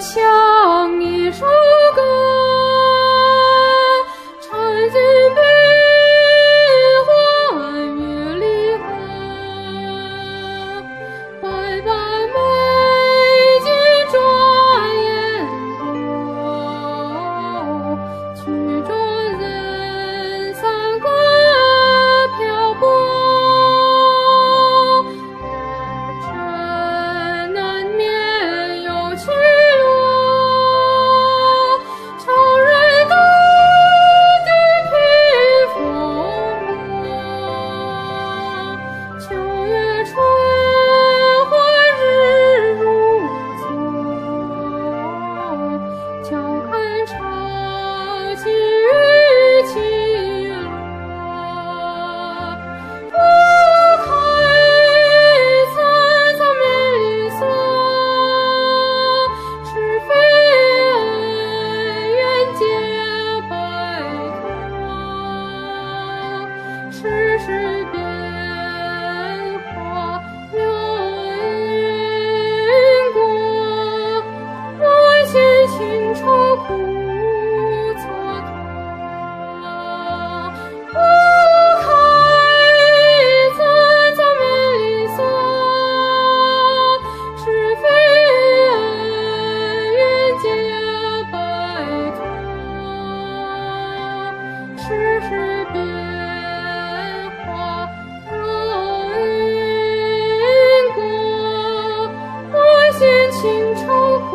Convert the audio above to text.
下。无蹉跎苦海参崴泥沙是非恩怨皆白托世事变化若云过半仙禽愁苦